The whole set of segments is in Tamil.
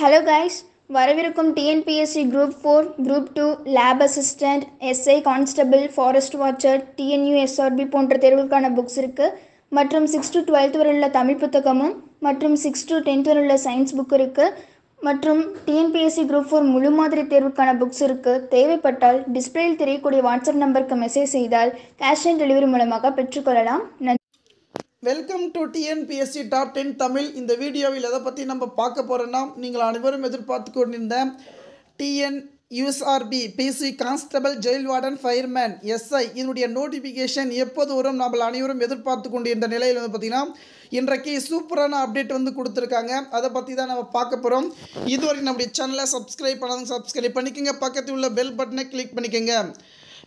ஹலோ கைஸ் வரவிருக்கும் TNPSC group four group two lab assistant SI constable forest watcher TNUSRP போன்ற தேர்வுக்கான புக்ஸ் இருக்குது மற்றும் சிக்ஸ் டு டுவெல்த் வரை உள்ள தமிழ் புத்தகமும் மற்றும் சிக்ஸ் டு டென்த் வரை உள்ள சயின்ஸ் புக் இருக்குது மற்றும் டிஎன்பிஎஸ்சி குரூப் ஃபோர் முழு மாதிரி தேர்வுக்கான புக்ஸ் இருக்குது தேவைப்பட்டால் டிஸ்பிளேயில் தெரியக்கூடிய வாட்ஸ்அப் நம்பருக்கு மெசேஜ் செய்தால் கேஷ் ஆன் டெலிவரி மூலமாக பெற்றுக்கொள்ளலாம் நன்றி. Welcome to TNPSC top ten Tamil இந்த வீடியோவில் எதை பற்றி நம்ம பார்க்க போகிறோன்னா நீங்கள் அனைவரும் எதிர்பார்த்து கொண்டிருந்த TNUSRP PC constable jail warden fireman SI இதனுடைய நோட்டிஃபிகேஷன் எப்போது வரும் நம்ம அனைவரும் எதிர்பார்த்து கொண்டிருந்த நிலையில் வந்து பார்த்திங்கன்னா இன்றைக்கு சூப்பரான அப்டேட் வந்து கொடுத்துருக்காங்க. அதை பற்றி தான் நம்ம பார்க்க போகிறோம் இதுவரைக்கும் நம்முடைய சேனலை சப்ஸ்கிரைப் பண்ணாதவங்க சப்ஸ்கிரைப் பண்ணிக்கோங்க. பக்கத்தில் உள்ள பெல் பட்டனை கிளிக் பண்ணிக்கோங்க.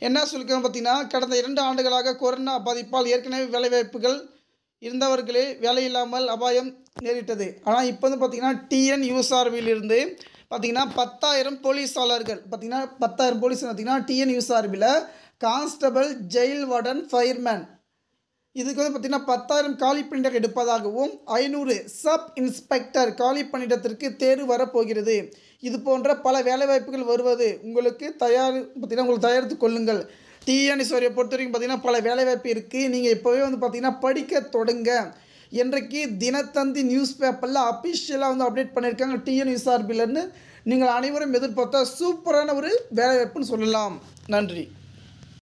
என்ன சொல்லிக்கிறோம் பார்த்தீங்கன்னா கடந்த இரண்டு ஆண்டுகளாக கொரோனா பாதிப்பால் ஏற்கனவே வேலைவாய்ப்புகள் இருந்தவர்களே வேலை இல்லாமல் அபாயம் நேரிட்டது. ஆனால் இப்போ வந்து பார்த்திங்கன்னா டிஎன் யூஎஸ்ஆர்பியிலிருந்து பார்த்திங்கன்னா பத்தாயிரம் போலீஸாளர்கள் பார்த்திங்கன்னா பத்தாயிரம் போலீஸ் பார்த்திங்கன்னா டிஎன் யூஎஸ்ஆர்பியில் கான்ஸ்டபிள் ஜெயில் வார்டன் ஃபயர்மேன். இதுக்கு வந்து பார்த்திங்கன்னா பத்தாயிரம் காலி பணியிடம் எடுப்பதாகவும் ஐநூறு சப் இன்ஸ்பெக்டர் காலி பணியிடத்திற்கு தேர்வு வரப்போகிறது. இது போன்ற பல வேலைவாய்ப்புகள் வருவது உங்களுக்கு தயார் பார்த்திங்கன்னா உங்களுக்கு தயாரித்து கொள்ளுங்கள். டிஎன்எஸ்வரியை பொறுத்த வரைக்கும் பார்த்திங்கன்னா பல வேலைவாய்ப்பு இருக்குது நீங்கள் இப்போவே வந்து பார்த்திங்கன்னா படிக்க தொடங்க. இன்றைக்கு தினத்தந்தி நியூஸ் பேப்பரில் அஃபிஷியலாக வந்து அப்டேட் பண்ணியிருக்காங்க டிஎன்எஸ்ஆர்பிலன்னு நீங்கள் அனைவரும் எதிர்பார்த்தா சூப்பரான ஒரு வேலைவாய்ப்புன்னு சொல்லலாம். நன்றி.